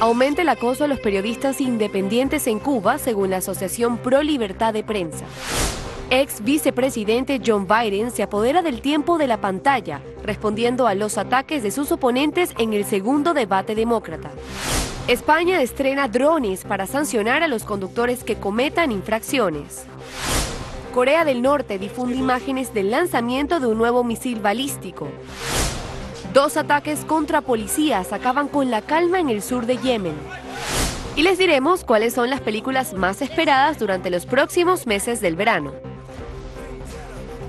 Aumenta el acoso a los periodistas independientes en Cuba, según la Asociación Pro Libertad de Prensa. Ex vicepresidente John Biden se apodera del tiempo de la pantalla, respondiendo a los ataques de sus oponentes en el segundo debate demócrata. España estrena drones para sancionar a los conductores que cometan infracciones. Corea del Norte difunde imágenes del lanzamiento de un nuevo misil balístico. Dos ataques contra policías acaban con la calma en el sur de Yemen. Y les diremos cuáles son las películas más esperadas durante los próximos meses del verano.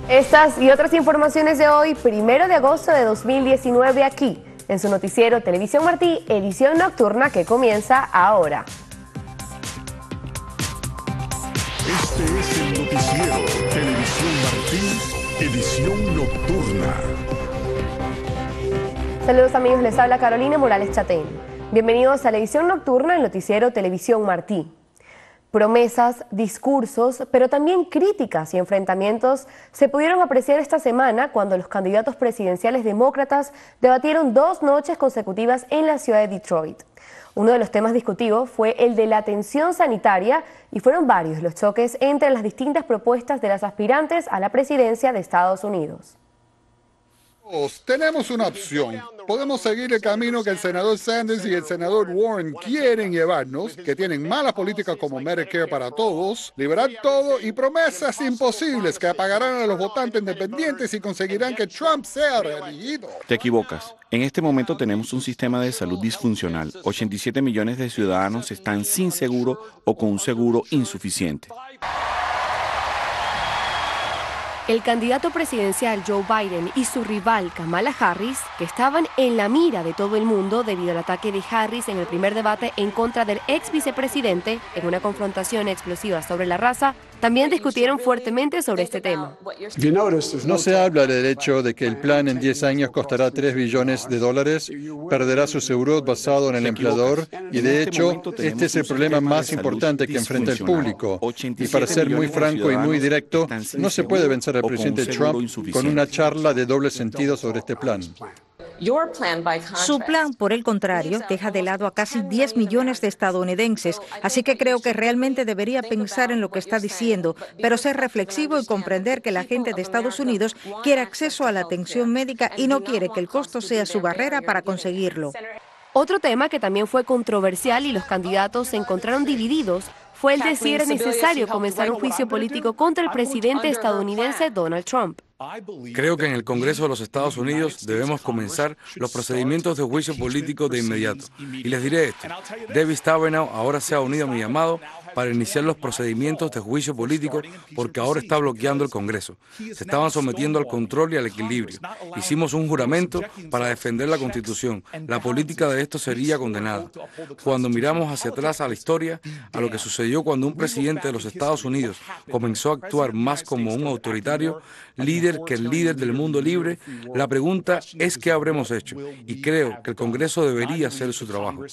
Estas y otras informaciones de hoy, primero de agosto de 2019, aquí en su noticiero Televisión Martí, edición nocturna que comienza ahora. Este es el noticiero Televisión Martí, edición nocturna. Saludos amigos, les habla Carolina Morales Chatén. Bienvenidos a la edición nocturna del noticiero Televisión Martí. Promesas, discursos, pero también críticas y enfrentamientos se pudieron apreciar esta semana cuando los candidatos presidenciales demócratas debatieron dos noches consecutivas en la ciudad de Detroit. Uno de los temas discutidos fue el de la atención sanitaria y fueron varios los choques entre las distintas propuestas de las aspirantes a la presidencia de Estados Unidos. Tenemos una opción. Podemos seguir el camino que el senador Sanders y el senador Warren quieren llevarnos, que tienen malas políticas como Medicare para todos, liberar todo y promesas imposibles que apagarán a los votantes independientes y conseguirán que Trump sea reelegido. Te equivocas. En este momento tenemos un sistema de salud disfuncional. 87 millones de ciudadanos están sin seguro o con un seguro insuficiente. El candidato presidencial Joe Biden y su rival Kamala Harris, que estaban en la mira de todo el mundo debido al ataque de Harris en el primer debate en contra del ex vicepresidente en una confrontación explosiva sobre la raza, también discutieron fuertemente sobre este tema. No se habla del hecho de que el plan en 10 años costará 3 billones de dólares, perderá su seguro basado en el empleador y de hecho este es el problema más importante que enfrenta el público. Y para ser muy franco y muy directo, no se puede vencer al presidente Trump con una charla de doble sentido sobre este plan. Su plan, por el contrario, deja de lado a casi 10 millones de estadounidenses, así que creo que realmente debería pensar en lo que está diciendo, pero ser reflexivo y comprender que la gente de Estados Unidos quiere acceso a la atención médica y no quiere que el costo sea su barrera para conseguirlo. Otro tema que también fue controversial y los candidatos se encontraron divididos fue el de si era necesario comenzar un juicio político contra el presidente estadounidense Donald Trump. Creo que en el Congreso de los Estados Unidos debemos comenzar los procedimientos de juicio político de inmediato. Y les diré esto, David Stabenow ahora se ha unido a mi llamado para iniciar los procedimientos de juicio político porque ahora está bloqueando el Congreso. Se estaban sometiendo al control y al equilibrio. Hicimos un juramento para defender la Constitución. La política de esto sería condenada. Cuando miramos hacia atrás a la historia, a lo que sucedió cuando un presidente de los Estados Unidos comenzó a actuar más como un autoritario, líder que el líder del mundo libre, la pregunta es qué habremos hecho. Y creo que el Congreso debería hacer su trabajo.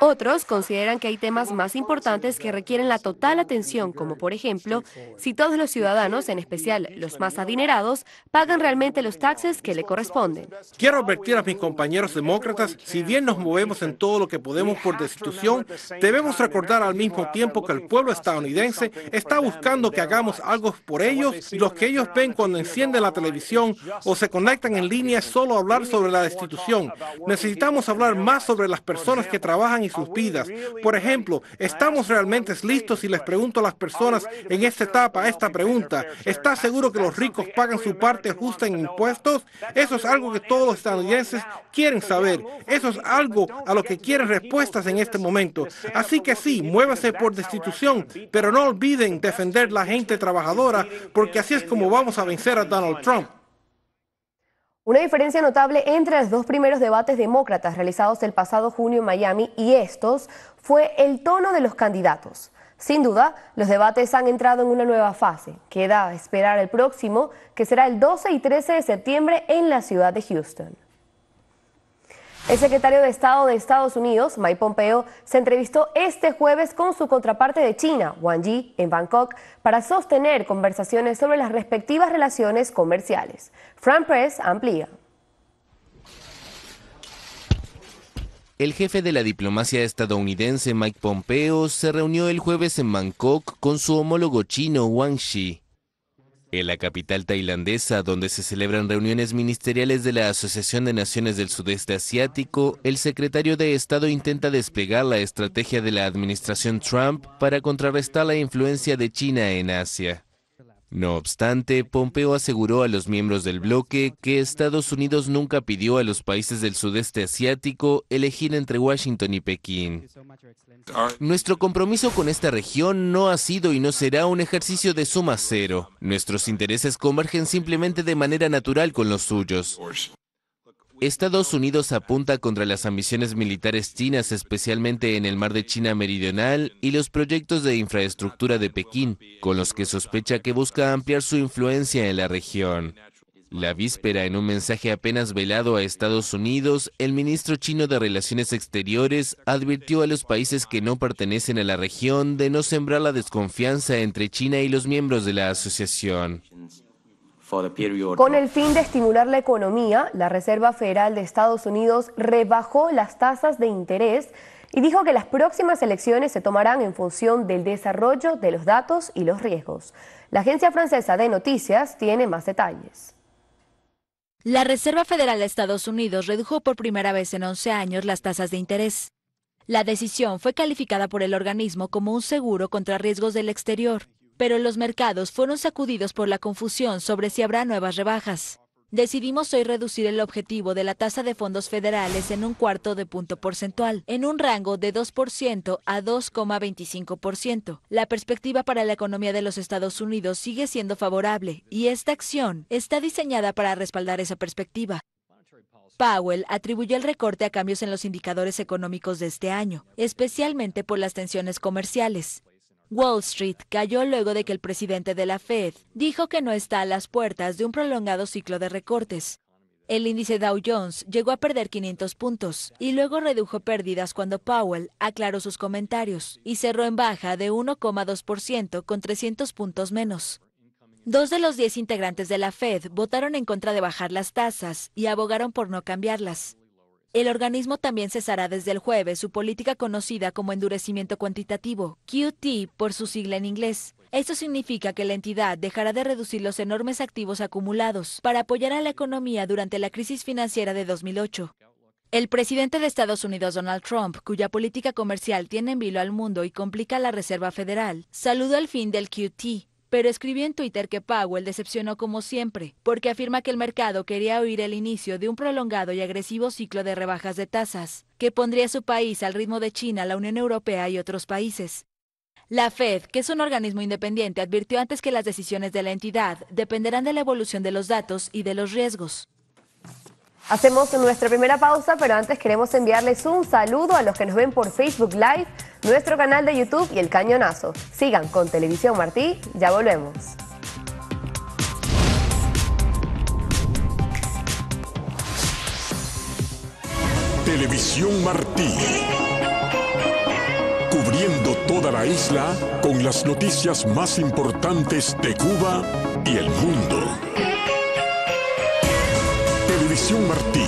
Otros consideran que hay temas más importantes que requieren la total atención, como por ejemplo, si todos los ciudadanos, en especial los más adinerados, pagan realmente los taxes que le corresponden. Quiero advertir a mis compañeros demócratas, si bien nos movemos en todo lo que podemos por destitución, debemos recordar al mismo tiempo que el pueblo estadounidense está buscando que hagamos algo por ellos y los que ellos ven cuando encienden la televisión o se conectan en línea es solo hablar sobre la destitución. Necesitamos hablar más sobre las personas que trabajan y sus vidas. Por ejemplo, ¿estamos realmente listos? Y les pregunto a las personas en esta etapa esta pregunta. ¿Está seguro que los ricos pagan su parte justa en impuestos? Eso es algo que todos los estadounidenses quieren saber. Eso es algo a lo que quieren respuestas en este momento. Así que sí, muévase por destitución, pero no olviden defender la gente trabajadora, porque así es como vamos a vencer a Donald Trump. Una diferencia notable entre los dos primeros debates demócratas realizados el pasado junio en Miami y estos fue el tono de los candidatos. Sin duda, los debates han entrado en una nueva fase. Queda esperar el próximo, que será el 12 y 13 de septiembre en la ciudad de Houston. El secretario de Estado de Estados Unidos, Mike Pompeo, se entrevistó este jueves con su contraparte de China, Wang Yi, en Bangkok, para sostener conversaciones sobre las respectivas relaciones comerciales. Fran Press amplía. El jefe de la diplomacia estadounidense Mike Pompeo se reunió el jueves en Bangkok con su homólogo chino Wang Xi. En la capital tailandesa, donde se celebran reuniones ministeriales de la Asociación de Naciones del Sudeste Asiático, el secretario de Estado intenta desplegar la estrategia de la administración Trump para contrarrestar la influencia de China en Asia. No obstante, Pompeo aseguró a los miembros del bloque que Estados Unidos nunca pidió a los países del sudeste asiático elegir entre Washington y Pekín. Nuestro compromiso con esta región no ha sido y no será un ejercicio de suma cero. Nuestros intereses convergen simplemente de manera natural con los suyos. Estados Unidos apunta contra las ambiciones militares chinas, especialmente en el mar de China Meridional, y los proyectos de infraestructura de Pekín, con los que sospecha que busca ampliar su influencia en la región. La víspera, en un mensaje apenas velado a Estados Unidos, el ministro chino de Relaciones Exteriores advirtió a los países que no pertenecen a la región de no sembrar la desconfianza entre China y los miembros de la asociación. Con el fin de estimular la economía, la Reserva Federal de Estados Unidos rebajó las tasas de interés y dijo que las próximas elecciones se tomarán en función del desarrollo de los datos y los riesgos. La agencia francesa de noticias tiene más detalles. La Reserva Federal de Estados Unidos redujo por primera vez en 11 años las tasas de interés. La decisión fue calificada por el organismo como un seguro contra riesgos del exterior pero los mercados fueron sacudidos por la confusión sobre si habrá nuevas rebajas. Decidimos hoy reducir el objetivo de la tasa de fondos federales en un cuarto de punto porcentual, en un rango de 2% a 2,25%. La perspectiva para la economía de los Estados Unidos sigue siendo favorable y esta acción está diseñada para respaldar esa perspectiva. Powell atribuyó el recorte a cambios en los indicadores económicos de este año, especialmente por las tensiones comerciales. Wall Street cayó luego de que el presidente de la Fed dijo que no está a las puertas de un prolongado ciclo de recortes. El índice Dow Jones llegó a perder 500 puntos y luego redujo pérdidas cuando Powell aclaró sus comentarios y cerró en baja de 1,2% con 300 puntos menos. Dos de los diez integrantes de la Fed votaron en contra de bajar las tasas y abogaron por no cambiarlas. El organismo también cesará desde el jueves su política conocida como endurecimiento cuantitativo, QT por su sigla en inglés. Esto significa que la entidad dejará de reducir los enormes activos acumulados para apoyar a la economía durante la crisis financiera de 2008. El presidente de Estados Unidos, Donald Trump, cuya política comercial tiene en vilo al mundo y complica la Reserva Federal, saludó el fin del QT, pero escribió en Twitter que Powell decepcionó como siempre, porque afirma que el mercado quería oír el inicio de un prolongado y agresivo ciclo de rebajas de tasas, que pondría su país al ritmo de China, la Unión Europea y otros países. La Fed, que es un organismo independiente, advirtió antes que las decisiones de la entidad dependerán de la evolución de los datos y de los riesgos. Hacemos nuestra primera pausa, pero antes queremos enviarles un saludo a los que nos ven por Facebook Live, nuestro canal de YouTube y el Cañonazo. Sigan con Televisión Martí, ya volvemos. Televisión Martí. Cubriendo toda la isla con las noticias más importantes de Cuba y el mundo. Televisión Martí,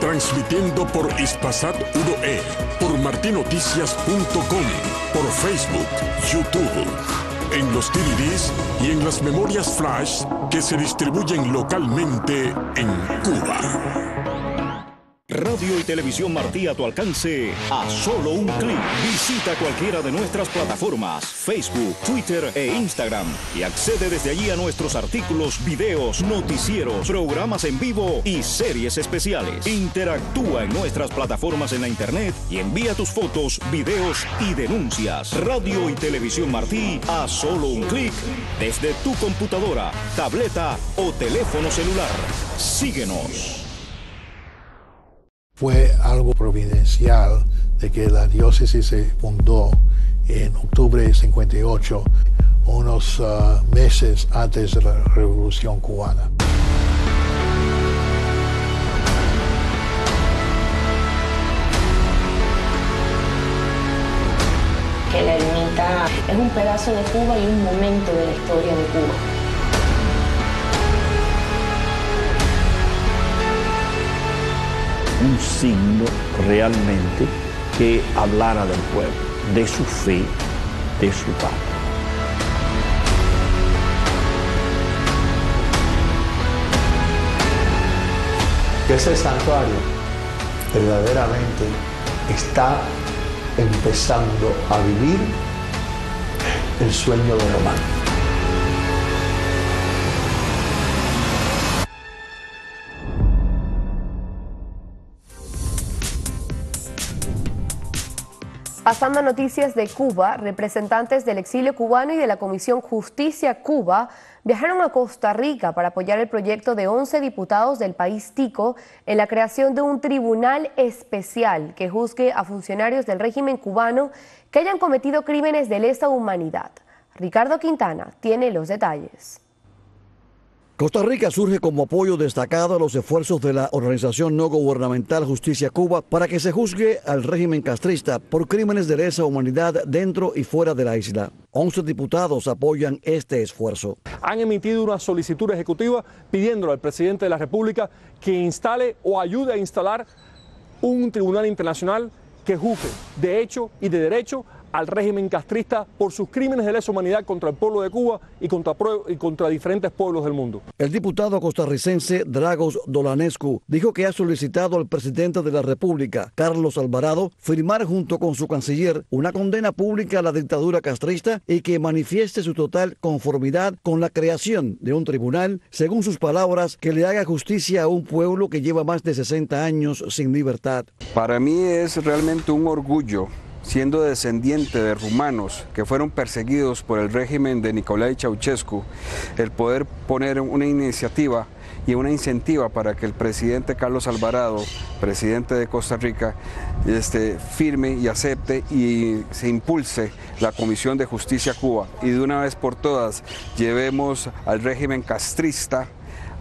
transmitiendo por Ispasat 1E, por martinoticias.com, por Facebook, YouTube, en los DVDs y en las memorias flash que se distribuyen localmente en Cuba. Radio y Televisión Martí a tu alcance a solo un clic. Visita cualquiera de nuestras plataformas, Facebook, Twitter e Instagram y accede desde allí a nuestros artículos, videos, noticieros, programas en vivo y series especiales. Interactúa en nuestras plataformas en la internet y envía tus fotos, videos y denuncias. Radio y Televisión Martí a solo un clic desde tu computadora, tableta o teléfono celular. Síguenos fue algo providencial de que la diócesis se fundó en octubre de 58, unos uh, meses antes de la Revolución cubana. Que la ermita es un pedazo de Cuba y un momento de la historia de Cuba. Un signo realmente que hablara del pueblo, de su fe, de su patria. Ese santuario verdaderamente está empezando a vivir el sueño de Román. Pasando a noticias de Cuba, representantes del exilio cubano y de la Comisión Justicia Cuba viajaron a Costa Rica para apoyar el proyecto de 11 diputados del país tico en la creación de un tribunal especial que juzgue a funcionarios del régimen cubano que hayan cometido crímenes de lesa humanidad. Ricardo Quintana tiene los detalles. Costa Rica surge como apoyo destacado a los esfuerzos de la organización no gubernamental Justicia Cuba para que se juzgue al régimen castrista por crímenes de lesa humanidad dentro y fuera de la isla. 11 diputados apoyan este esfuerzo. Han emitido una solicitud ejecutiva pidiéndole al presidente de la República que instale o ayude a instalar un tribunal internacional que juzgue de hecho y de derecho al régimen castrista por sus crímenes de lesa humanidad contra el pueblo de Cuba y contra, y contra diferentes pueblos del mundo. El diputado costarricense Dragos Dolanescu dijo que ha solicitado al presidente de la República, Carlos Alvarado, firmar junto con su canciller una condena pública a la dictadura castrista y que manifieste su total conformidad con la creación de un tribunal, según sus palabras, que le haga justicia a un pueblo que lleva más de 60 años sin libertad. Para mí es realmente un orgullo siendo descendiente de rumanos que fueron perseguidos por el régimen de Nicolae Ceausescu, el poder poner una iniciativa y una incentiva para que el presidente Carlos Alvarado, presidente de Costa Rica, este, firme y acepte y se impulse la Comisión de Justicia Cuba. Y de una vez por todas llevemos al régimen castrista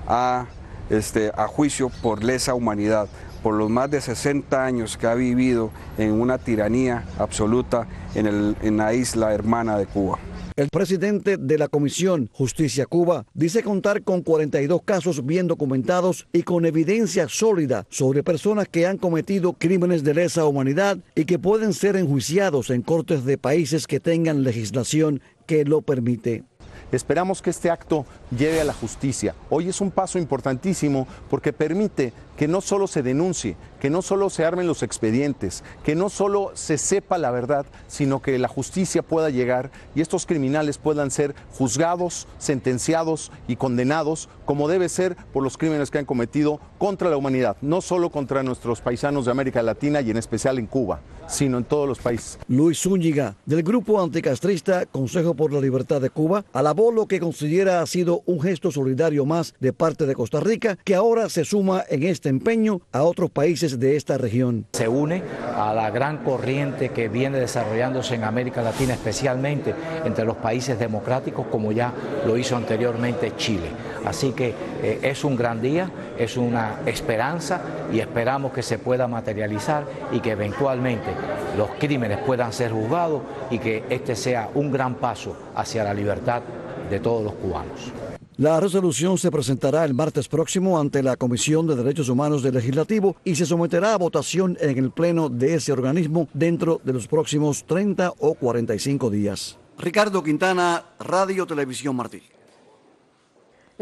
a, este, a juicio por lesa humanidad por los más de 60 años que ha vivido en una tiranía absoluta en, en la isla hermana de Cuba. El presidente de la Comisión Justicia Cuba dice contar con 42 casos bien documentados y con evidencia sólida sobre personas que han cometido crímenes de lesa humanidad y que pueden ser enjuiciados en cortes de países que tengan legislación que lo permite. Esperamos que este acto lleve a la justicia. Hoy es un paso importantísimo porque permite que no solo se denuncie, que no solo se armen los expedientes, que no solo se sepa la verdad, sino que la justicia pueda llegar y estos criminales puedan ser juzgados, sentenciados y condenados como debe ser por los crímenes que han cometido contra la humanidad, no solo contra nuestros paisanos de América Latina y en especial en Cuba, sino en todos los países. Luis Zúñiga, del grupo anticastrista Consejo por la Libertad de Cuba, alabó lo que considera ha sido un gesto solidario más de parte de Costa Rica, que ahora se suma en este empeño a otros países de esta región. Se une a la gran corriente que viene desarrollándose en América Latina, especialmente entre los países democráticos, como ya lo hizo anteriormente Chile. Así que eh, es un gran día, es una esperanza y esperamos que se pueda materializar y que eventualmente los crímenes puedan ser juzgados y que este sea un gran paso hacia la libertad de todos los cubanos. La resolución se presentará el martes próximo ante la Comisión de Derechos Humanos del Legislativo y se someterá a votación en el pleno de ese organismo dentro de los próximos 30 o 45 días. Ricardo Quintana, Radio Televisión Martí.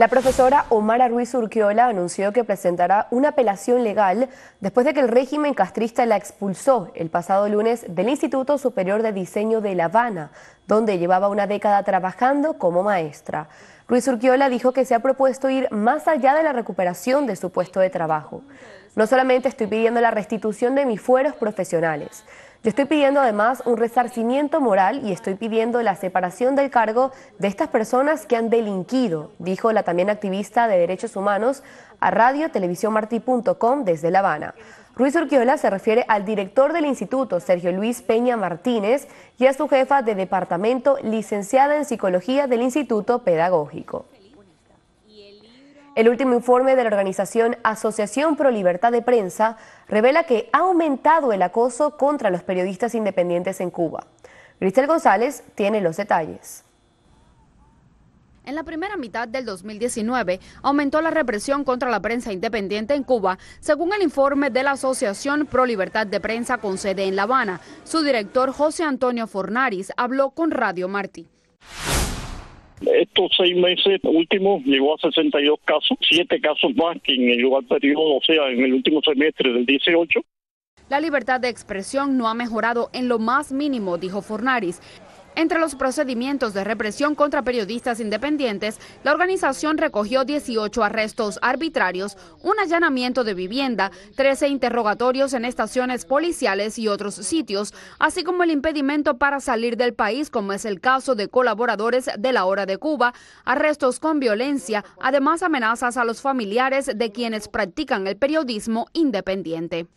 La profesora Omara Ruiz Urquiola anunció que presentará una apelación legal después de que el régimen castrista la expulsó el pasado lunes del Instituto Superior de Diseño de La Habana, donde llevaba una década trabajando como maestra. Ruiz Urquiola dijo que se ha propuesto ir más allá de la recuperación de su puesto de trabajo. No solamente estoy pidiendo la restitución de mis fueros profesionales, yo estoy pidiendo además un resarcimiento moral y estoy pidiendo la separación del cargo de estas personas que han delinquido, dijo la también activista de derechos humanos a radio televisiónmartí.com desde La Habana. Ruiz Urquiola se refiere al director del instituto, Sergio Luis Peña Martínez, y a su jefa de departamento, licenciada en Psicología del Instituto Pedagógico. El último informe de la organización Asociación Pro Libertad de Prensa revela que ha aumentado el acoso contra los periodistas independientes en Cuba. Cristel González tiene los detalles. En la primera mitad del 2019 aumentó la represión contra la prensa independiente en Cuba, según el informe de la Asociación Pro Libertad de Prensa con sede en La Habana. Su director José Antonio Fornaris habló con Radio Martí. Estos seis meses últimos llegó a 62 casos, siete casos más que en el lugar periodo, o sea, en el último semestre del 18. La libertad de expresión no ha mejorado en lo más mínimo, dijo Fornaris. Entre los procedimientos de represión contra periodistas independientes, la organización recogió 18 arrestos arbitrarios, un allanamiento de vivienda, 13 interrogatorios en estaciones policiales y otros sitios, así como el impedimento para salir del país, como es el caso de colaboradores de la Hora de Cuba, arrestos con violencia, además amenazas a los familiares de quienes practican el periodismo independiente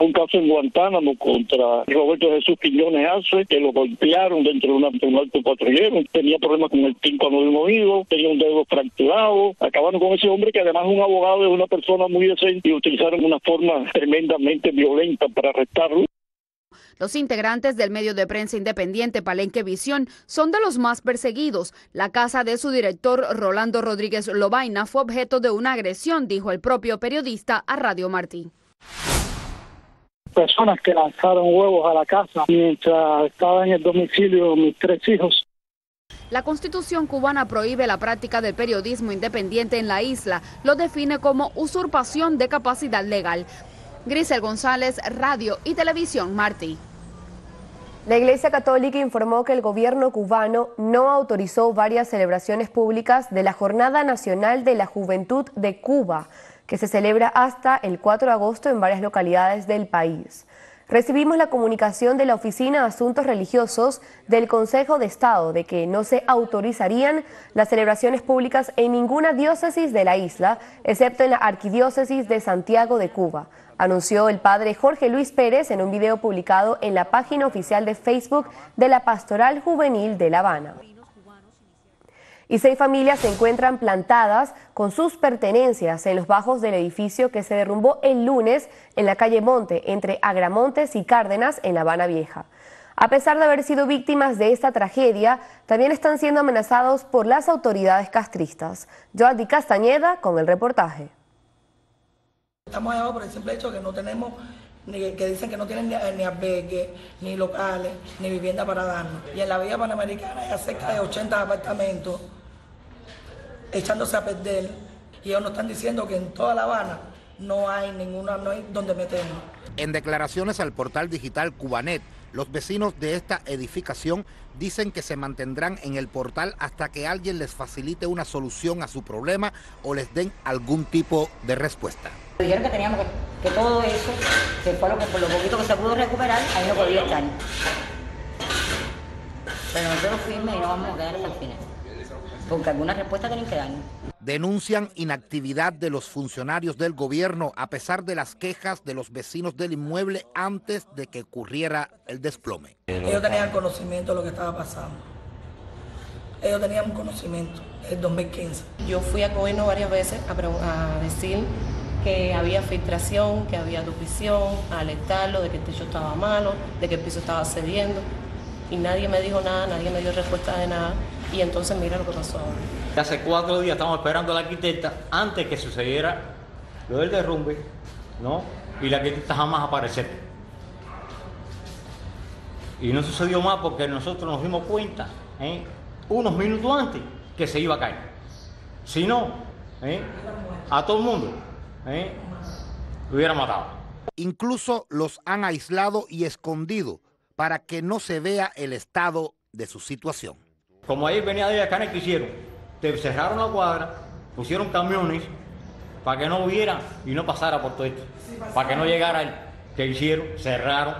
un caso en Guantánamo contra Roberto Jesús Quiñones Arce, que lo golpearon dentro de, un alto patrullero, tenía problemas con el tímpano del oído, tenía un dedo fracturado, acabaron con ese hombre que además es un abogado, es una persona muy decente y utilizaron una forma tremendamente violenta para arrestarlo. Los integrantes del medio de prensa independiente Palenque Visión son de los más perseguidos. La casa de su director Rolando Rodríguez Lobaina fue objeto de una agresión, dijo el propio periodista a Radio Martí personas que lanzaron huevos a la casa mientras estaba en el domicilio mis tres hijos. La constitución cubana prohíbe la práctica del periodismo independiente en la isla. Lo define como usurpación de capacidad legal. Grisel González, Radio y Televisión Martí. La Iglesia Católica informó que el gobierno cubano no autorizó varias celebraciones públicas de la Jornada Nacional de la Juventud de Cuba que se celebra hasta el 4 de agosto en varias localidades del país. Recibimos la comunicación de la Oficina de Asuntos Religiosos del Consejo de Estado de que no se autorizarían las celebraciones públicas en ninguna diócesis de la isla, excepto en la Arquidiócesis de Santiago de Cuba, anunció el padre Jorge Luis Pérez en un video publicado en la página oficial de Facebook de la Pastoral Juvenil de La Habana y seis familias se encuentran plantadas con sus pertenencias en los bajos del edificio que se derrumbó el lunes en la calle Monte, entre Agramontes y Cárdenas, en La Habana Vieja. A pesar de haber sido víctimas de esta tragedia, también están siendo amenazados por las autoridades castristas. Joadi Castañeda con el reportaje. Estamos allá por el simple hecho que no tenemos, que dicen que no tienen ni, ni albergue, ni locales, ni vivienda para darnos. Y en la vía panamericana hay cerca de 80 apartamentos echándose a perder y ellos nos están diciendo que en toda La Habana no hay ninguna, no hay donde meternos. En declaraciones al portal digital Cubanet, los vecinos de esta edificación dicen que se mantendrán en el portal hasta que alguien les facilite una solución a su problema o les den algún tipo de respuesta. Dijeron que teníamos que, todo eso, que fue lo que por lo poquito que se pudo recuperar, ahí no podía estar. Pero nosotros fuimos y no vamos a quedar hasta el final porque alguna respuesta tienen que dar. Denuncian inactividad de los funcionarios del gobierno a pesar de las quejas de los vecinos del inmueble antes de que ocurriera el desplome. Ellos tenían conocimiento de lo que estaba pasando. Ellos tenían conocimiento en 2015. Yo fui a gobierno varias veces a, decir que había filtración, que había duplición, a alertarlo de que el techo estaba malo, de que el piso estaba cediendo. Y nadie me dijo nada, nadie me dio respuesta de nada. Y entonces mira lo que pasó ahora. Hace cuatro días estamos esperando a la arquitecta antes que sucediera lo del derrumbe, ¿no? Y la arquitecta jamás apareció. Y no sucedió más porque nosotros nos dimos cuenta, ¿eh? unos minutos antes, que se iba a caer. Si no, ¿eh? a todo el mundo ¿eh? lo hubiera matado. Incluso los han aislado y escondido para que no se vea el estado de su situación. Como ahí venía de acá, que hicieron? Te cerraron la cuadra, pusieron camiones para que no hubiera y no pasara por todo esto. Para que no llegara el que hicieron, cerraron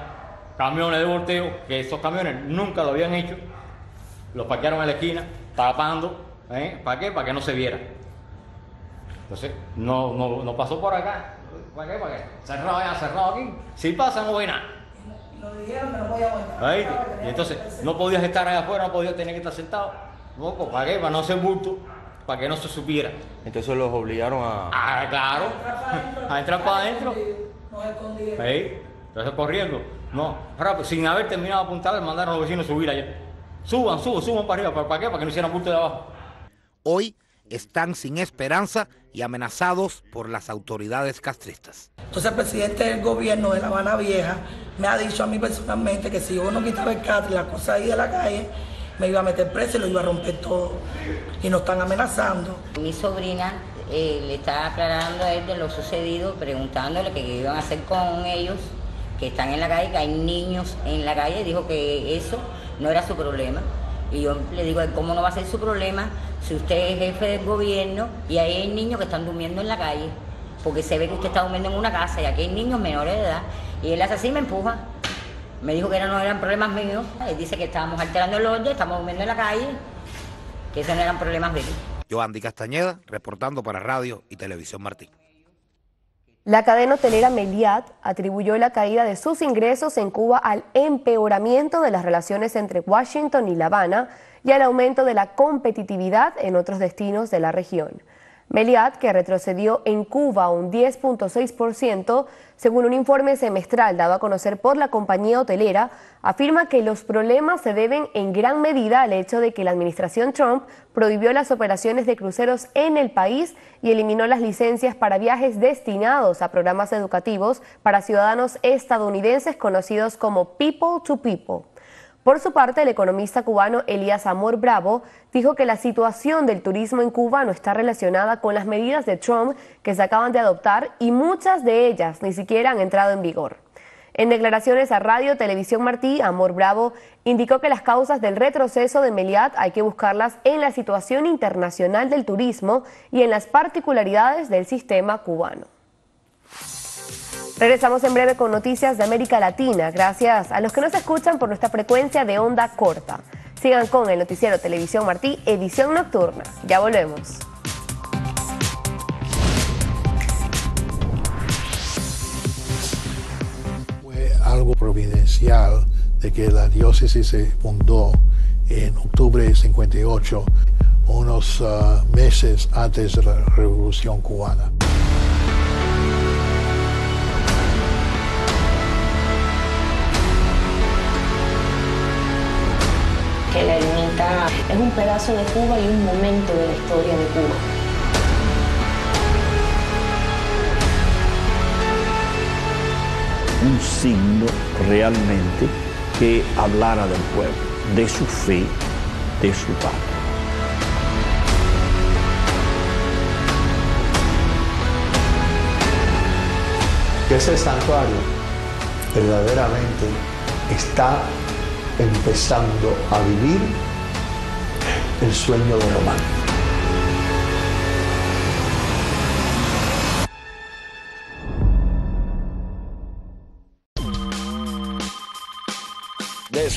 camiones de volteo, que esos camiones nunca lo habían hecho, los parquearon en la esquina, tapando, ¿eh? ¿para qué? Para que no se viera. Entonces, no, no, pasó por acá. ¿Para qué? ¿Para qué? Cerrado allá, cerrado aquí. Si pasa, no ve nada. Y entonces no podías estar allá afuera, no podías tener que estar sentado. No, pues, ¿para qué? Para no ser bulto, para que no se supiera. Entonces los obligaron a. Ah, claro. A entrar para adentro. Ahí. Entonces corriendo. No, sin haber terminado de apuntar, mandaron a los vecinos a subir allá. Suban, suban, suban para arriba. ¿Para qué? Para que no hicieran bulto de abajo. Hoy están sin esperanza y amenazados por las autoridades castristas. Entonces el presidente del gobierno de La Habana Vieja me ha dicho a mí personalmente que si yo no quitaba el catre y la cosa ahí de la calle, me iba a meter preso y lo iba a romper todo. Y nos están amenazando. Mi sobrina eh, le está aclarando a él de lo sucedido, preguntándole qué iban a hacer con ellos, que están en la calle, que hay niños en la calle. Dijo que eso no era su problema. Y yo le digo, ¿cómo no va a ser su problema si usted es jefe del gobierno y ahí hay niños que están durmiendo en la calle? Porque se ve que usted está durmiendo en una casa y aquí hay niños menores de edad. Y él hace así me empuja. Me dijo que no eran problemas míos. Él dice que estábamos alterando el orden, estamos durmiendo en la calle, que esos no eran problemas de él. Yo, Andy Castañeda, reportando para Radio y Televisión Martín. La cadena hotelera Meliat atribuyó la caída de sus ingresos en Cuba al empeoramiento de las relaciones entre Washington y La Habana y al aumento de la competitividad en otros destinos de la región. Meliat, que retrocedió en Cuba un 10.6%, según un informe semestral dado a conocer por la compañía hotelera, afirma que los problemas se deben en gran medida al hecho de que la administración Trump prohibió las operaciones de cruceros en el país y eliminó las licencias para viajes destinados a programas educativos para ciudadanos estadounidenses conocidos como People to People. Por su parte, el economista cubano Elías Amor Bravo dijo que la situación del turismo en Cuba no está relacionada con las medidas de Trump que se acaban de adoptar y muchas de ellas ni siquiera han entrado en vigor. En declaraciones a Radio Televisión Martí, Amor Bravo indicó que las causas del retroceso de Meliat hay que buscarlas en la situación internacional del turismo y en las particularidades del sistema cubano. Regresamos en breve con noticias de América Latina, gracias a los que nos escuchan por nuestra frecuencia de onda corta. Sigan con el noticiero Televisión Martí, edición nocturna. Ya volvemos. Fue algo providencial de que la diócesis se fundó en octubre de 58, unos uh, meses antes de la Revolución Cubana. Es un pedazo de Cuba y un momento de la historia de Cuba. Un signo realmente que hablara del pueblo, de su fe, de su patria. que ese santuario verdaderamente está empezando a vivir el sueño de Román.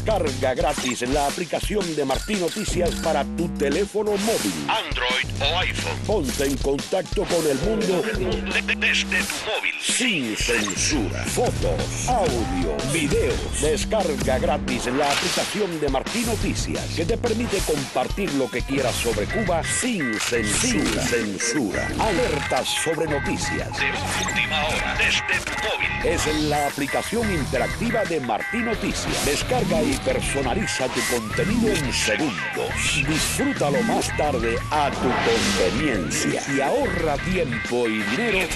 Descarga gratis la aplicación de Martín Noticias para tu teléfono móvil. Android o iPhone. Ponte en contacto con el mundo desde tu móvil. Sin censura. Fotos, audio, videos. Descarga gratis la aplicación de Martín Noticias que te permite compartir lo que quieras sobre Cuba sin censura. Sin censura. Alertas sobre noticias. De última hora desde tu móvil. Es la aplicación interactiva de Martín Noticias. Descarga y personaliza tu contenido en segundos. Disfrútalo más tarde a tu conveniencia y ahorra tiempo y dinero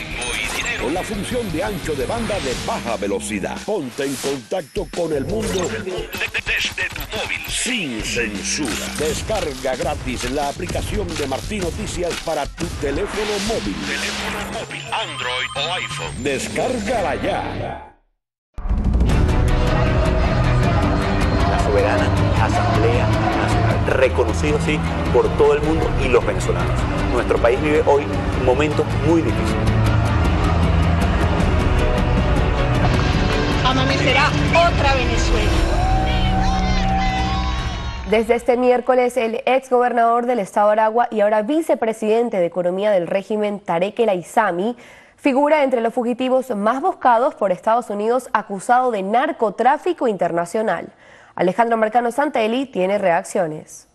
con la función de ancho de banda de baja velocidad. Ponte en contacto con el mundo desde tu móvil. sin censura. Descarga gratis la aplicación de Martín Noticias para tu teléfono móvil. Teléfono móvil, Android o iPhone. Descárgala ya. Soberana Asamblea Nacional, reconocido así por todo el mundo y los venezolanos. Nuestro país vive hoy momentos muy difíciles. Amanecerá otra Venezuela. Desde este miércoles, el ex gobernador del estado de Aragua y ahora vicepresidente de Economía del régimen, Tarek El Aizami, figura entre los fugitivos más buscados por Estados Unidos acusado de narcotráfico internacional. Alejandro Marcano Santelli tiene reacciones.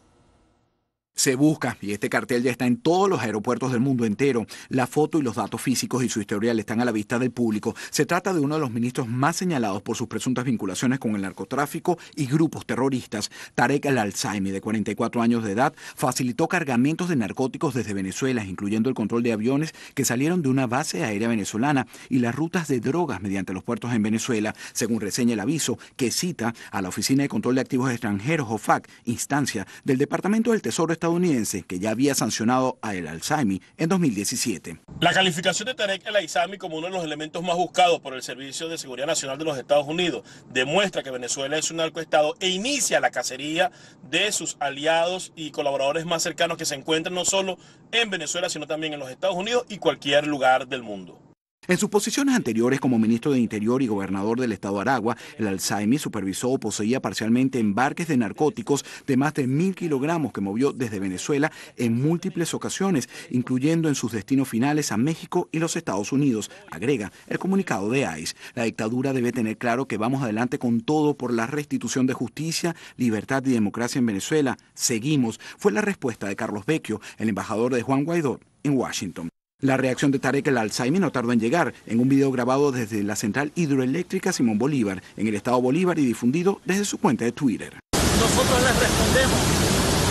Se busca y este cartel ya está en todos los aeropuertos del mundo entero. La foto y los datos físicos y su historial están a la vista del público. Se trata de uno de los ministros más señalados por sus presuntas vinculaciones con el narcotráfico y grupos terroristas. Tarek El Alzaimi, de 44 años de edad, facilitó cargamentos de narcóticos desde Venezuela, incluyendo el control de aviones que salieron de una base aérea venezolana y las rutas de drogas mediante los puertos en Venezuela, según reseña el aviso que cita a la Oficina de Control de Activos Extranjeros, OFAC, instancia del Departamento del Tesoro estadounidense estadounidense que ya había sancionado a El Alzheimer en 2017. La calificación de Tarek El Alzheimer como uno de los elementos más buscados por el Servicio de Seguridad Nacional de los Estados Unidos demuestra que Venezuela es un narcoestado e inicia la cacería de sus aliados y colaboradores más cercanos que se encuentran no solo en Venezuela, sino también en los Estados Unidos y cualquier lugar del mundo. En sus posiciones anteriores como ministro de Interior y gobernador del estado Aragua, el Alzheimer supervisó o poseía parcialmente embarques de narcóticos de más de mil kilogramos que movió desde Venezuela en múltiples ocasiones, incluyendo en sus destinos finales a México y los Estados Unidos, agrega el comunicado de ICE. La dictadura debe tener claro que vamos adelante con todo por la restitución de justicia, libertad y democracia en Venezuela. Seguimos, fue la respuesta de Carlos Vecchio, el embajador de Juan Guaidó en Washington. La reacción de Tarek el Alzheimer no tardó en llegar, en un video grabado desde la central hidroeléctrica Simón Bolívar, en el estado Bolívar y difundido desde su cuenta de Twitter. Nosotros les respondemos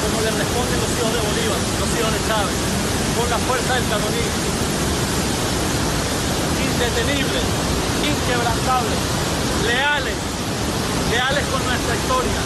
como le responden los hijos de Bolívar, los hijos de Chávez, con la fuerza del canonismo, indetenibles, inquebrantables, leales, leales con nuestra historia,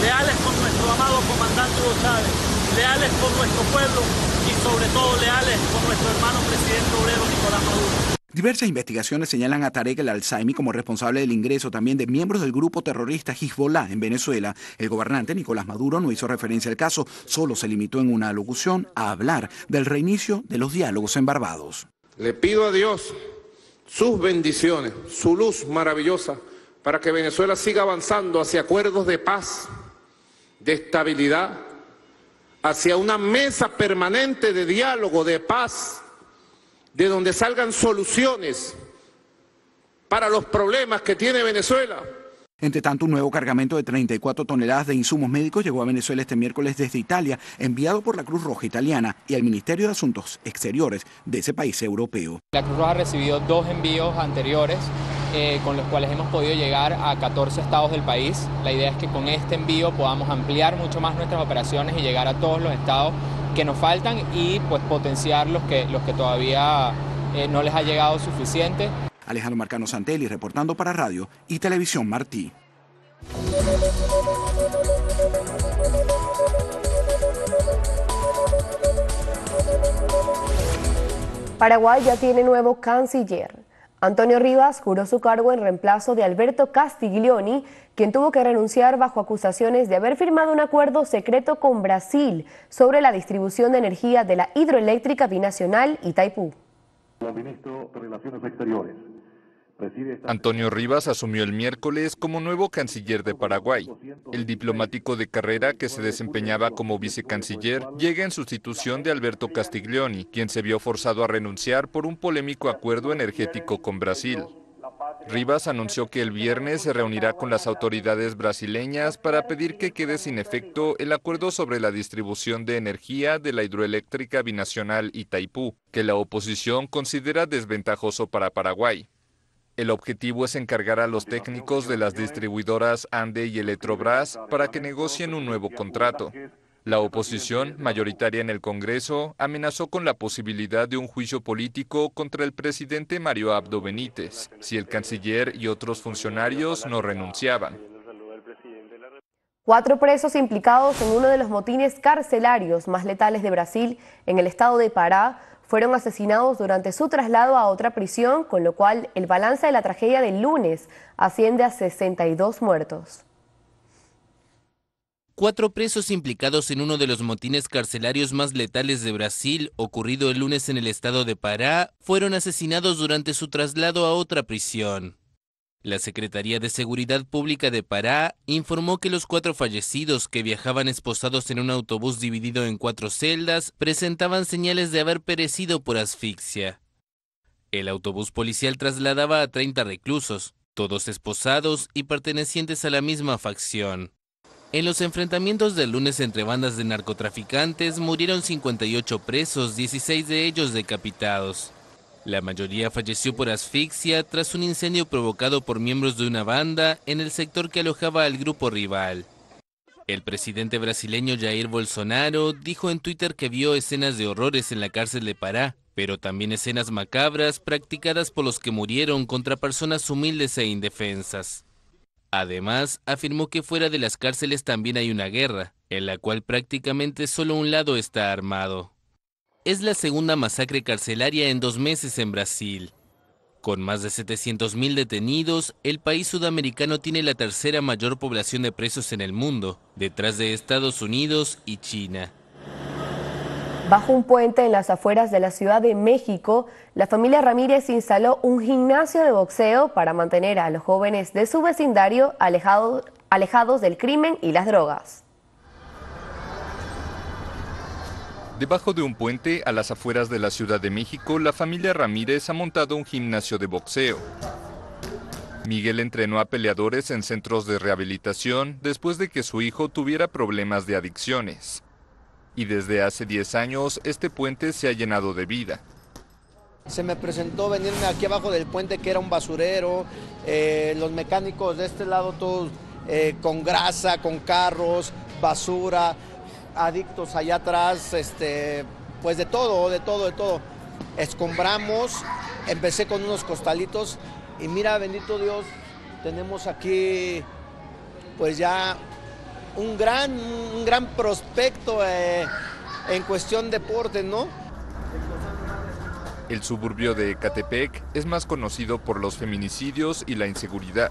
leales con nuestro amado comandante Hugo Chávez, leales con nuestro pueblo y sobre todo leales con nuestro hermano presidente obrero Nicolás Maduro. Diversas investigaciones señalan a Tarek el Alzheimer como responsable del ingreso también de miembros del grupo terrorista Hezbollah en Venezuela. El gobernante Nicolás Maduro no hizo referencia al caso, solo se limitó en una alocución a hablar del reinicio de los diálogos en Barbados. Le pido a Dios sus bendiciones, su luz maravillosa, para que Venezuela siga avanzando hacia acuerdos de paz, de estabilidad, hacia una mesa permanente de diálogo, de paz, de donde salgan soluciones para los problemas que tiene Venezuela. Entre tanto, un nuevo cargamento de 34 toneladas de insumos médicos llegó a Venezuela este miércoles desde Italia, enviado por la Cruz Roja Italiana y el Ministerio de Asuntos Exteriores de ese país europeo. La Cruz Roja recibido dos envíos anteriores eh, con los cuales hemos podido llegar a 14 estados del país. La idea es que con este envío podamos ampliar mucho más nuestras operaciones y llegar a todos los estados que nos faltan y pues potenciar los que, los que todavía eh, no les ha llegado suficiente. Alejandro Marcano Santelli reportando para Radio y Televisión Martí. Paraguay ya tiene nuevo canciller. Antonio Rivas juró su cargo en reemplazo de Alberto Castiglioni, quien tuvo que renunciar bajo acusaciones de haber firmado un acuerdo secreto con Brasil sobre la distribución de energía de la hidroeléctrica binacional Itaipú. Exteriores. Antonio Rivas asumió el miércoles como nuevo canciller de Paraguay. El diplomático de carrera que se desempeñaba como vicecanciller llega en sustitución de Alberto Castiglioni, quien se vio forzado a renunciar por un polémico acuerdo energético con Brasil. Rivas anunció que el viernes se reunirá con las autoridades brasileñas para pedir que quede sin efecto el acuerdo sobre la distribución de energía de la hidroeléctrica binacional Itaipú, que la oposición considera desventajoso para Paraguay. El objetivo es encargar a los técnicos de las distribuidoras Ande y Electrobras para que negocien un nuevo contrato. La oposición, mayoritaria en el Congreso, amenazó con la posibilidad de un juicio político contra el presidente Mario Abdo Benítez, si el canciller y otros funcionarios no renunciaban. Cuatro presos implicados en uno de los motines carcelarios más letales de Brasil, en el estado de Pará, fueron asesinados durante su traslado a otra prisión, con lo cual el balance de la tragedia del lunes asciende a 62 muertos. Cuatro presos implicados en uno de los motines carcelarios más letales de Brasil, ocurrido el lunes en el estado de Pará, fueron asesinados durante su traslado a otra prisión. La Secretaría de Seguridad Pública de Pará informó que los cuatro fallecidos que viajaban esposados en un autobús dividido en cuatro celdas presentaban señales de haber perecido por asfixia. El autobús policial trasladaba a 30 reclusos, todos esposados y pertenecientes a la misma facción. En los enfrentamientos del lunes entre bandas de narcotraficantes murieron 58 presos, 16 de ellos decapitados. La mayoría falleció por asfixia tras un incendio provocado por miembros de una banda en el sector que alojaba al grupo rival. El presidente brasileño Jair Bolsonaro dijo en Twitter que vio escenas de horrores en la cárcel de Pará, pero también escenas macabras practicadas por los que murieron contra personas humildes e indefensas. Además, afirmó que fuera de las cárceles también hay una guerra, en la cual prácticamente solo un lado está armado. Es la segunda masacre carcelaria en dos meses en Brasil. Con más de 700.000 detenidos, el país sudamericano tiene la tercera mayor población de presos en el mundo, detrás de Estados Unidos y China. Bajo un puente en las afueras de la Ciudad de México, la familia Ramírez instaló un gimnasio de boxeo para mantener a los jóvenes de su vecindario alejados, alejados del crimen y las drogas. Debajo de un puente a las afueras de la Ciudad de México, la familia Ramírez ha montado un gimnasio de boxeo. Miguel entrenó a peleadores en centros de rehabilitación después de que su hijo tuviera problemas de adicciones y desde hace 10 años este puente se ha llenado de vida. Se me presentó venirme aquí abajo del puente que era un basurero, eh, los mecánicos de este lado todos eh, con grasa, con carros, basura, adictos allá atrás, este, pues de todo, de todo, de todo. Escombramos, empecé con unos costalitos y mira, bendito Dios, tenemos aquí pues ya un gran, un gran prospecto eh, en cuestión deporte, ¿no? El suburbio de Ecatepec es más conocido por los feminicidios y la inseguridad.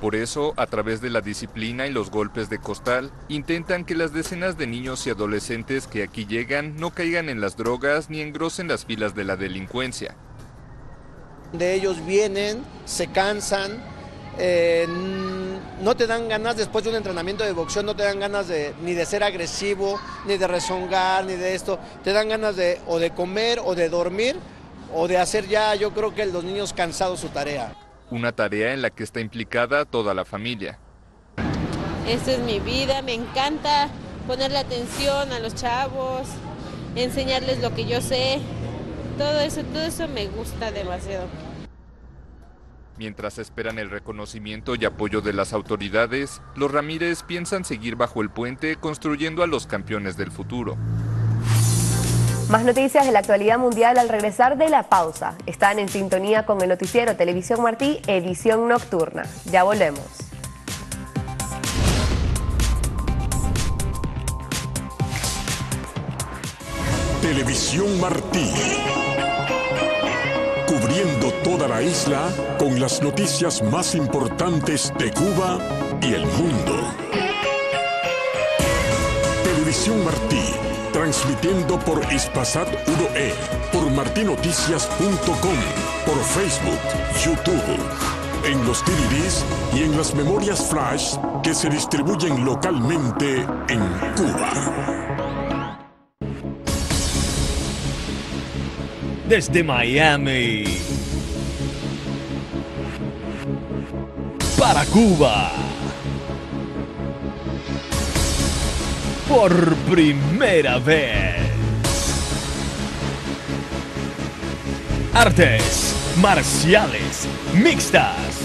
Por eso, a través de la disciplina y los golpes de costal, intentan que las decenas de niños y adolescentes que aquí llegan no caigan en las drogas ni engrosen las filas de la delincuencia. De ellos vienen, se cansan, eh, no te dan ganas después de un entrenamiento de boxeo, no te dan ganas de, ni de ser agresivo, ni de rezongar, ni de esto. Te dan ganas de o de comer o de dormir o de hacer ya, yo creo que los niños cansados su tarea. Una tarea en la que está implicada toda la familia. Esta es mi vida, me encanta ponerle atención a los chavos, enseñarles lo que yo sé. Todo eso, todo eso me gusta demasiado. Mientras esperan el reconocimiento y apoyo de las autoridades, los Ramírez piensan seguir bajo el puente construyendo a los campeones del futuro. Más noticias de la actualidad mundial al regresar de la pausa. Están en sintonía con el noticiero Televisión Martí, edición nocturna. Ya volvemos. Televisión Martí cubriendo toda la isla con las noticias más importantes de Cuba y el mundo. Televisión Martí, transmitiendo por Ispasat 1E, por martinoticias.com, por Facebook, YouTube, en los DVDs y en las memorias flash que se distribuyen localmente en Cuba. desde Miami. Para Cuba. Por primera vez. Artes marciales mixtas.